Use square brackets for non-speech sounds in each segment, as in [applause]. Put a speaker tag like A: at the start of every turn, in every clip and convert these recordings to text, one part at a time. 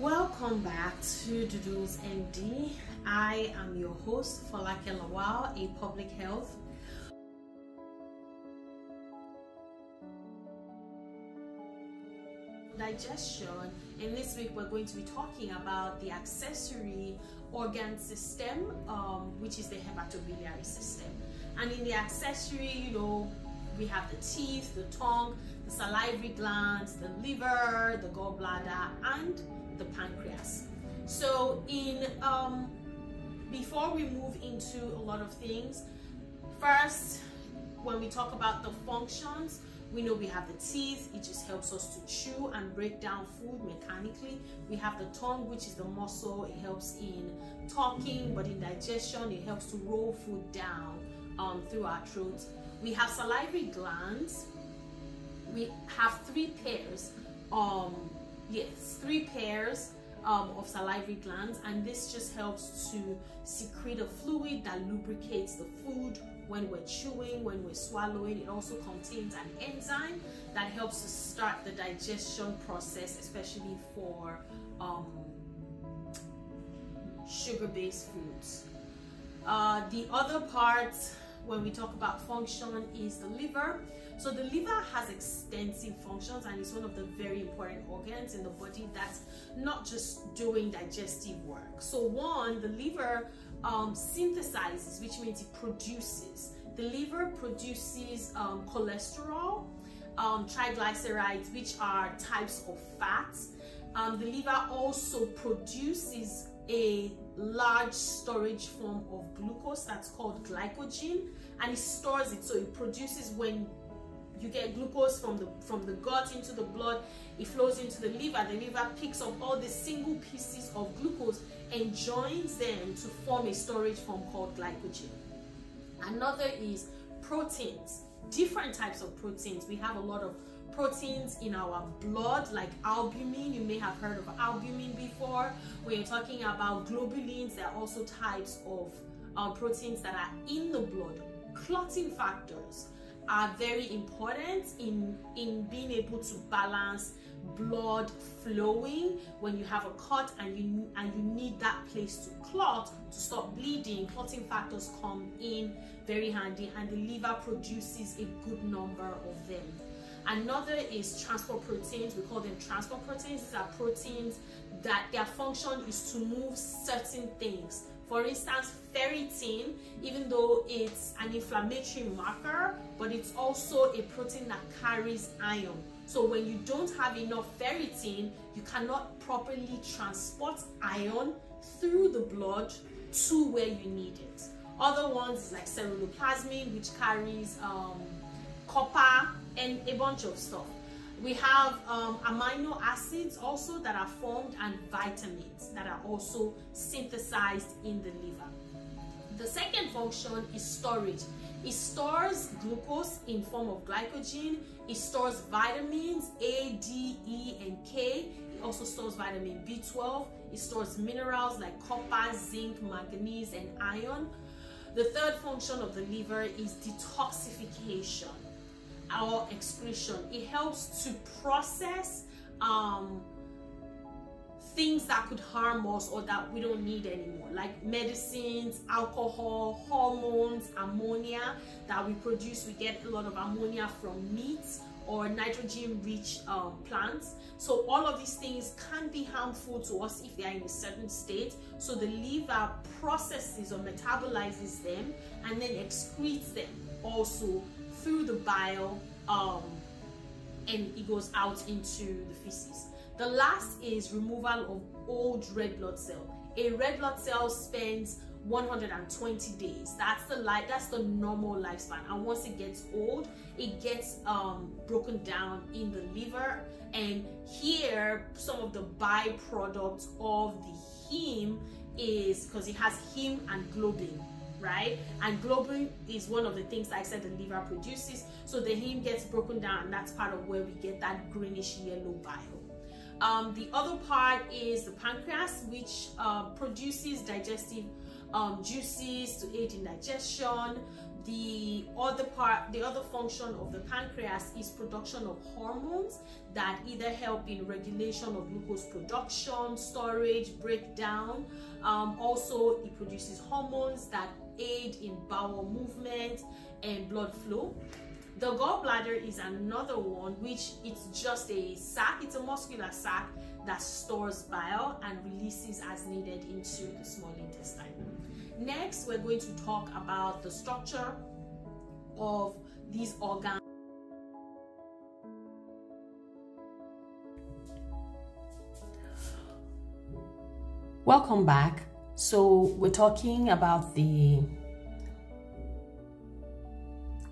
A: Welcome back to Doodles MD. I am your host, Folake Lawal, a public health digestion and this week we're going to be talking about the accessory organ system um, which is the hepatobiliary system and in the accessory you know we have the teeth the tongue salivary glands the liver the gallbladder and the pancreas so in um, before we move into a lot of things first when we talk about the functions we know we have the teeth, it just helps us to chew and break down food mechanically. We have the tongue, which is the muscle, it helps in talking, but in digestion, it helps to roll food down um, through our throats. We have salivary glands. We have three pairs, um, yes, three pairs um, of salivary glands, and this just helps to secrete a fluid that lubricates the food when we're chewing, when we're swallowing. It also contains an enzyme that helps to start the digestion process, especially for um, sugar-based foods. Uh, the other part when we talk about function is the liver. So the liver has extensive functions and is one of the very important organs in the body that's not just doing digestive work. So one, the liver um, synthesizes, which means it produces. The liver produces um, cholesterol, um, triglycerides, which are types of fats. Um, the liver also produces a large storage form of glucose that's called glycogen and it stores it so it produces when you get glucose from the from the gut into the blood. It flows into the liver. The liver picks up all the single pieces of glucose and joins them to form a storage form called glycogen. Another is proteins. Different types of proteins. We have a lot of proteins in our blood like albumin. You may have heard of albumin before. When you're talking about globulins. There are also types of uh, proteins that are in the blood. Clotting factors are very important in in being able to balance blood flowing when you have a cut and you and you need that place to clot to stop bleeding. Clotting factors come in very handy and the liver produces a good number of them. Another is transport proteins. We call them transport proteins. These are proteins that their function is to move certain things for instance, ferritin, even though it's an inflammatory marker, but it's also a protein that carries iron. So when you don't have enough ferritin, you cannot properly transport iron through the blood to where you need it. Other ones like ceruloplasmin, which carries um, copper and a bunch of stuff. We have um, amino acids also that are formed and vitamins that are also synthesized in the liver. The second function is storage. It stores glucose in form of glycogen. It stores vitamins A, D, E, and K. It also stores vitamin B12. It stores minerals like copper, zinc, manganese, and iron. The third function of the liver is detoxification our excretion. It helps to process um, things that could harm us or that we don't need anymore, like medicines, alcohol, hormones, ammonia that we produce. We get a lot of ammonia from meats or nitrogen-rich um, plants. So all of these things can be harmful to us if they are in a certain state. So the liver processes or metabolizes them and then excretes them also through the bile um, and it goes out into the feces. The last is removal of old red blood cell. A red blood cell spends 120 days. That's the life. That's the normal lifespan. And once it gets old, it gets um, broken down in the liver. And here, some of the byproducts of the heme is because it has heme and globin right? And globin is one of the things like I said the liver produces. So the heme gets broken down. And that's part of where we get that greenish yellow bile. Um, the other part is the pancreas, which uh, produces digestive um, juices to aid in digestion. the other part the other function of the pancreas is production of hormones that either help in regulation of glucose production storage breakdown um, also it produces hormones that aid in bowel movement and blood flow the gallbladder is another one which it's just a sac it's a muscular sac that stores bile and releases as needed into the small intestine Next, we're going to talk about the structure of these organs. Welcome back. So we're talking about the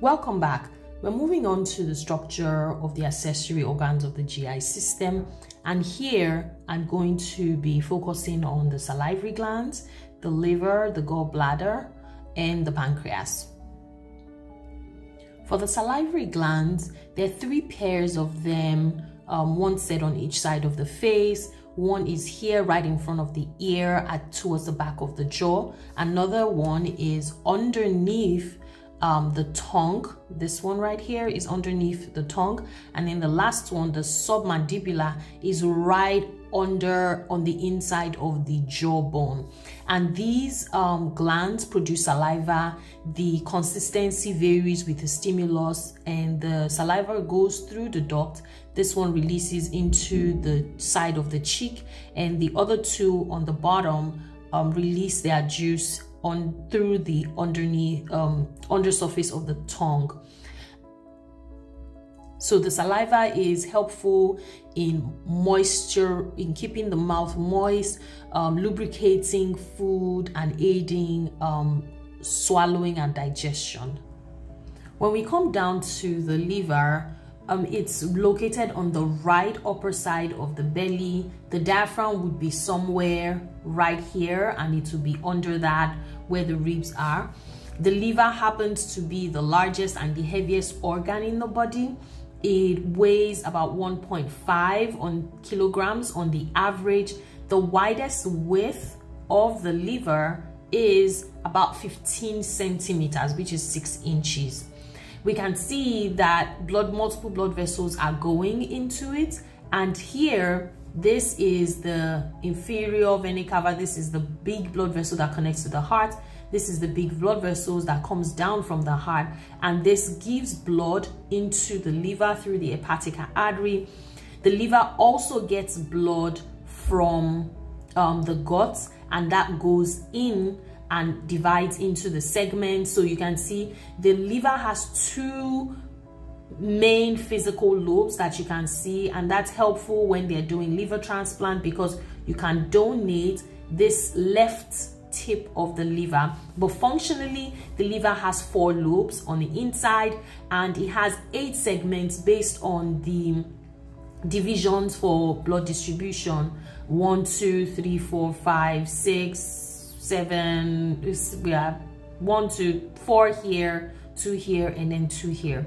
A: Welcome back. We're moving on to the structure of the accessory organs of the GI system. And here I'm going to be focusing on the salivary glands, the liver, the gallbladder, and the pancreas. For the salivary glands, there are three pairs of them, um, one set on each side of the face. One is here right in front of the ear at towards the back of the jaw. Another one is underneath um, the tongue. This one right here is underneath the tongue. And then the last one, the submandibular, is right under on the inside of the jawbone and these um, glands produce saliva the consistency varies with the stimulus and the saliva goes through the duct this one releases into the side of the cheek and the other two on the bottom um, release their juice on through the underneath um, undersurface of the tongue so the saliva is helpful in moisture, in keeping the mouth moist, um, lubricating food and aiding um, swallowing and digestion. When we come down to the liver, um, it's located on the right upper side of the belly. The diaphragm would be somewhere right here and it will be under that where the ribs are. The liver happens to be the largest and the heaviest organ in the body it weighs about 1.5 on kilograms on the average the widest width of the liver is about 15 centimeters which is six inches we can see that blood multiple blood vessels are going into it. And here this is the inferior vena cava. This is the big blood vessel that connects to the heart. This is the big blood vessels that comes down from the heart. And this gives blood into the liver through the hepatic artery. The liver also gets blood from um, the guts and that goes in and divides into the segments. So you can see the liver has two main physical lobes that you can see and that's helpful when they're doing liver transplant because you can donate this left tip of the liver but functionally the liver has four lobes on the inside and it has eight segments based on the divisions for blood distribution one two three four five six seven we have one two four here two here and then two here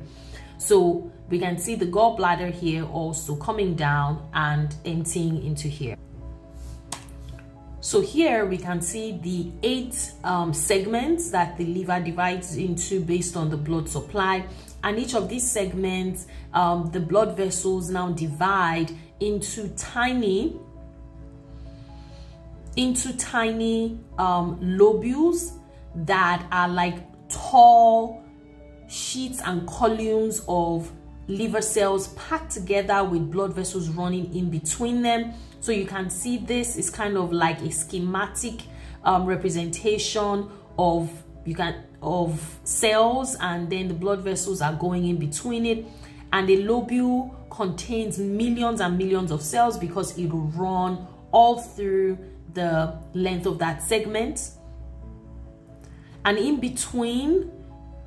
A: so we can see the gallbladder here also coming down and emptying into here so here we can see the eight um, segments that the liver divides into based on the blood supply. And each of these segments, um, the blood vessels now divide into tiny, into tiny um, lobules that are like tall sheets and columns of liver cells packed together with blood vessels running in between them. So you can see this is kind of like a schematic um, representation of you can of cells and then the blood vessels are going in between it. And the lobule contains millions and millions of cells because it will run all through the length of that segment. And in between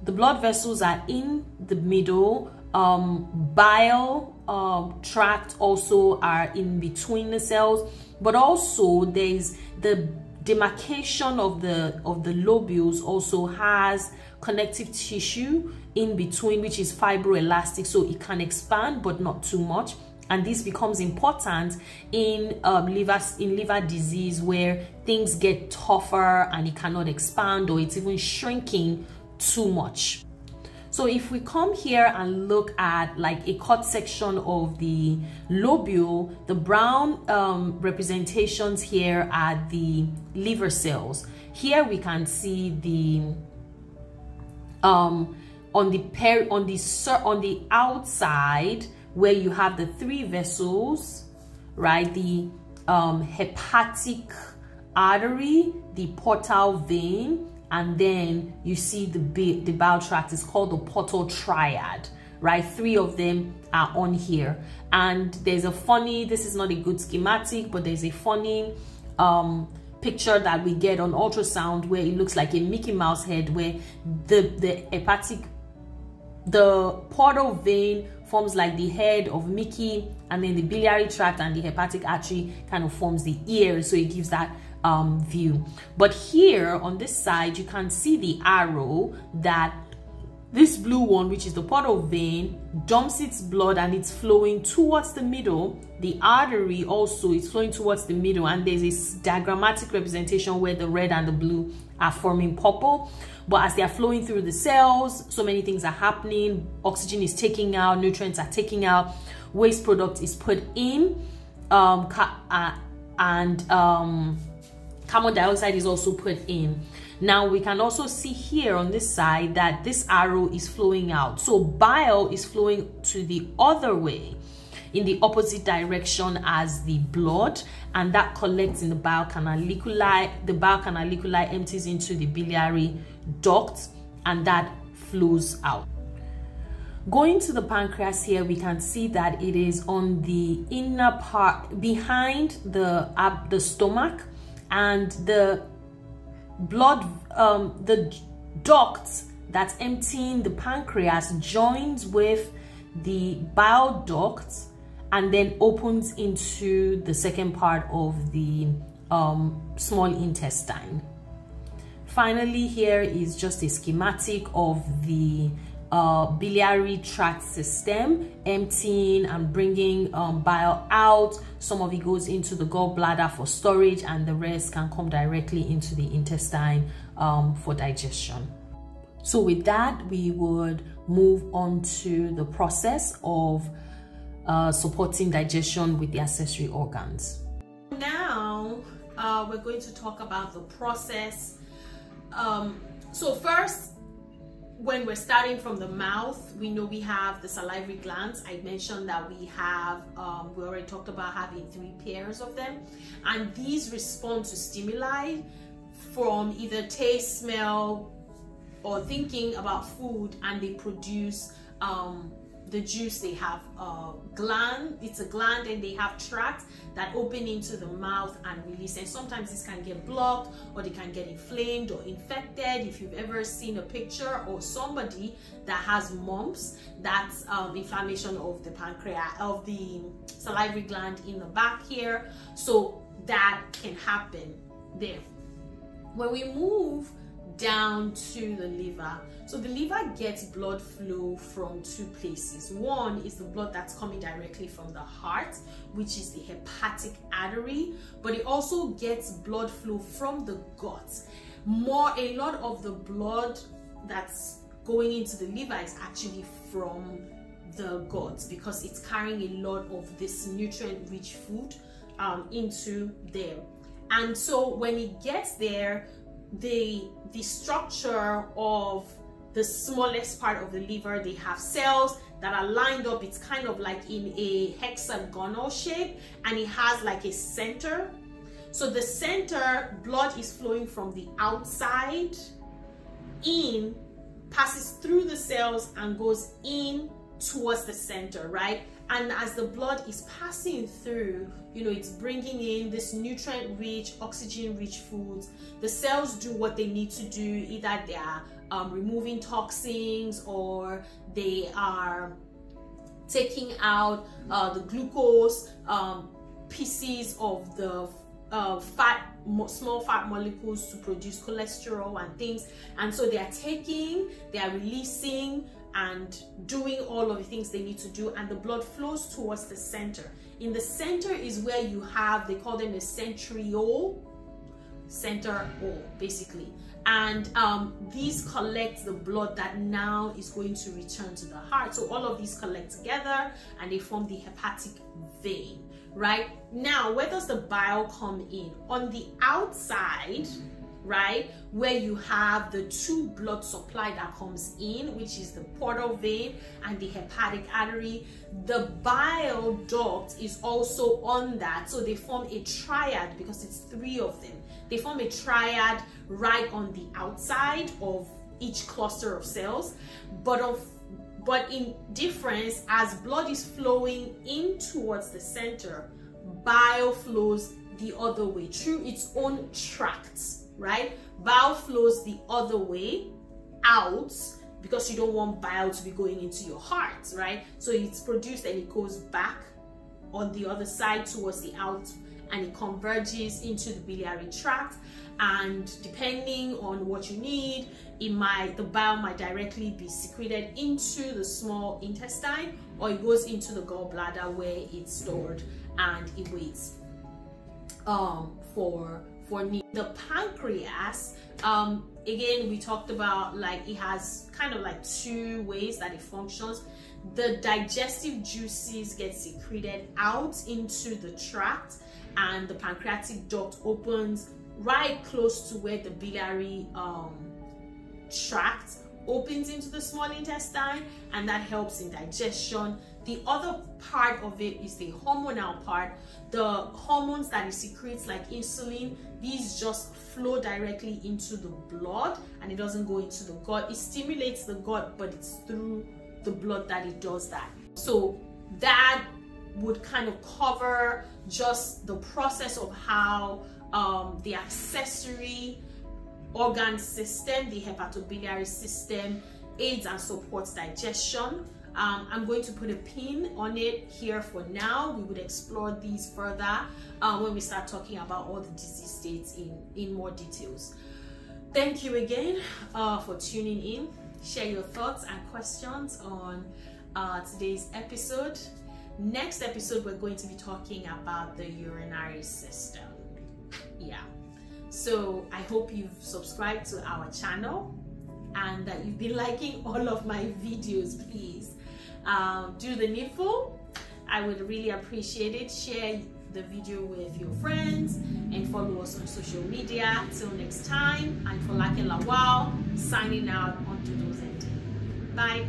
A: the blood vessels are in the middle. Um, bile um, tract also are in between the cells. But also there's the demarcation of the of the lobules also has connective tissue in between which is fibroelastic. So it can expand but not too much and this becomes important in um, liver in liver disease where things get tougher and it cannot expand or it's even shrinking too much. So if we come here and look at like a cut section of the lobule, the brown um, representations here are the liver cells. Here we can see the um, on the per on the on the outside where you have the three vessels, right? The um, hepatic artery, the portal vein, and then you see the the bile tract. Is called the portal triad right? Three of them are on here. And there's a funny this is not a good schematic but there's a funny um picture that we get on ultrasound where it looks like a mickey mouse head where the the hepatic the portal vein forms like the head of mickey and then the biliary tract and the hepatic artery kind of forms the ear so it gives that um, view. But here on this side, you can see the arrow that this blue one, which is the portal vein, dumps its blood and it's flowing towards the middle. The artery also is flowing towards the middle and there's a diagrammatic representation where the red and the blue are forming purple. But as they are flowing through the cells, so many things are happening. Oxygen is taking out, nutrients are taking out, waste product is put in, um, uh, and um, carbon dioxide is also put in now we can also see here on this side that this arrow is flowing out. So bile is flowing to the other way in the opposite direction as the blood and that collects in the bile canaliculi. The bile canaliculi empties into the biliary duct and that flows out. Going to the pancreas here we can see that it is on the inner part behind the uh, the stomach and the blood, um, the ducts that's emptying the pancreas joins with the bile ducts and then opens into the second part of the um, small intestine. Finally, here is just a schematic of the uh, biliary tract system, emptying and bringing um, bile out. Some of it goes into the gallbladder for storage and the rest can come directly into the intestine um, for digestion. So with that, we would move on to the process of uh, supporting digestion with the accessory organs. Now, uh, we're going to talk about the process. Um, so first, when we're starting from the mouth, we know we have the salivary glands. I mentioned that we have, um, we already talked about having three pairs of them. And these respond to stimuli from either taste, smell, or thinking about food, and they produce um, the juice they have a gland it's a gland and they have tracts that open into the mouth and release. And sometimes this can get blocked or they can get inflamed or infected. If you've ever seen a picture or somebody that has mumps that's um, inflammation of the pancreas of the salivary gland in the back here. So that can happen there. When we move down to the liver. So the liver gets blood flow from two places. One is the blood that's coming directly from the heart, which is the hepatic artery, but it also gets blood flow from the gut. More, a lot of the blood that's going into the liver is actually from the gut because it's carrying a lot of this nutrient rich food um, into there. And so when it gets there, the the structure of the smallest part of the liver they have cells that are lined up. It's kind of like in a hexagonal shape and it has like a center. So the center blood is flowing from the outside in passes through the cells and goes in towards the center right and as the blood is passing through you know it's bringing in this nutrient rich oxygen rich foods. The cells do what they need to do. Either they are um, removing toxins or they are taking out uh, the glucose um, pieces of the uh, fat small fat molecules to produce cholesterol and things. And so they are taking they are releasing and doing all of the things they need to do and the blood flows towards the center. In the center is where you have they call them a centriole. Center wall basically. And um, these collect the blood that now is going to return to the heart. So all of these collect together and they form the hepatic vein right? Now where does the bile come in? On the outside right where you have the two blood supply that comes in which is the portal vein and the hepatic artery. The bile duct is also on that. So they form a triad because it's three of them. They form a triad right on the outside of each cluster of cells but of but in difference as blood is flowing in towards the center bile flows the other way through its own tracts right? Bile flows the other way out because you don't want bile to be going into your heart, right? So it's produced and it goes back on the other side towards the out and it converges into the biliary tract and depending on what you need it might the bile might directly be secreted into the small intestine or it goes into the gallbladder where it's stored and it waits um, for for me. The pancreas, um, again, we talked about like it has kind of like two ways that it functions. The digestive juices get secreted out into the tract and the pancreatic duct opens right close to where the biliary um, tract opens into the small intestine and that helps in digestion the other part of it is the hormonal part. The hormones that it secretes like insulin these just flow directly into the blood and it doesn't go into the gut. It stimulates the gut but it's through the blood that it does that. So that would kind of cover just the process of how um, the accessory organ system, the hepatobiliary system, aids and supports digestion. Um, I'm going to put a pin on it here for now. We would explore these further uh, when we start talking about all the disease states in, in more details. Thank you again uh, for tuning in. Share your thoughts and questions on uh, today's episode. Next episode, we're going to be talking about the urinary system. Yeah. So I hope you've subscribed to our channel and that you've been [laughs] liking all of my videos, please. Um, do the needful. I would really appreciate it. Share the video with your friends and follow us on social media. Till next time, I'm Folake Lawal, signing out on Doodles MD Bye.